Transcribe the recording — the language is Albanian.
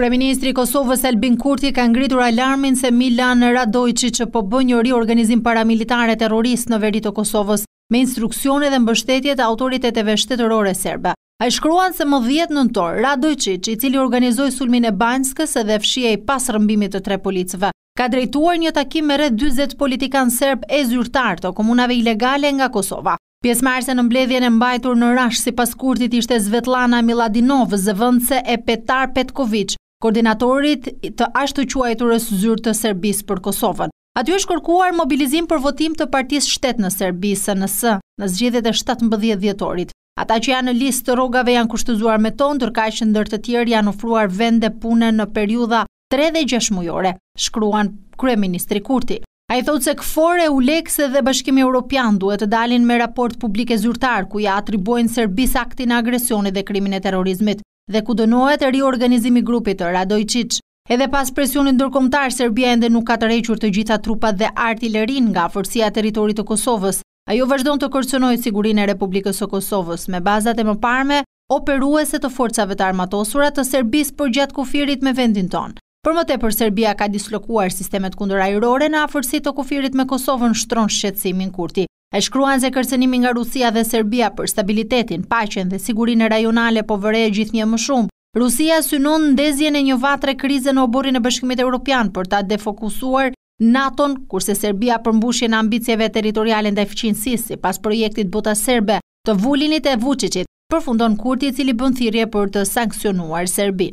Kryeministri i Kosovës Albin Kurti ka ngritur alarmin se Milan Radoiçiç po bën një riorganizim paramilitar e terrorist në veri të Kosovës, me instruksione dhe mbështetje të autoriteteve shtetërore serbe. Ai shkruan se më dhjetë nëntor, Radoiçiç, i cili organizoi sulmin e Banjskës dhe fshihej pas rrëmbimit të tre policëve, ka drejtuar një takim me rreth dyzet politikanë serbë e zyrtarë të komunave ilegale nga Kosova. Pjesëmarrëse në mbledhjen e mbajtur në Rashkë sipas Kurtit ishte Svetlana Miladinov, zëvendëse e Petar Petkoviç, koordinatorit të së ashtuquajturës Zyrë të Serbisë për Kosovën. Aty është kërkuar mobilizim për votim të Partisë Shtet në Serbi, SNS, në zgjedhjet e shtatëmbëdhjetë dhjetorit. Ata që janë në listë të rrogave janë kushtëzuar me to, ndërkaq të tjerëve janë ofruar vende pune në periudha tre dhe gjashtë mujore, shkruan kryeministri Kurti. Ai thotë se KFOR, EULEX dhe Bashkimi Europian duhet të dalin me raport publik e zyrtar ku ia atribuojnë Serbisë aktin e agresionit dhe krimin e terrorizmit dhe ku dënohet riorganizimi i grupit të Radoiçiç. Edhe pas presionit ndërkombëtar, Serbia ende nuk ka tërhequr të gjitha trupat dhe artilerinë nga afërsia e territorit të Kosovës. Ajo vazhdon të kërcënojë sigurinë e Republikës së Kosovës, me bazat e mëparme operuese të Forcave të Armatosura të Serbisë përgjatë kufirit me vendin tonë. Për më tepër, Serbia ka dislokuar sistemet kundërajrore në afërsi të kufirit me Kosovën, shtron shqetësimin Kurti. Ai shkruan se kërcënimi nga Rusia dhe Serbia për stabilitetin, paqen dhe sigurinë rajonale po vërehet gjithnjë e më shumë. Rusia synon ndezjen e një vatre krize në oborrin e Bashkimit Europian për ta defokusuar NATO-n, kurse Serbia përmbushjen e ambicieve territoriale ndaj fqinjësisë, sipas projektit Bota Serbe, Të Vulinit e Vuçiçit, përfundon Kurti i cili bën thirrje për të sanksionuar Serbinë.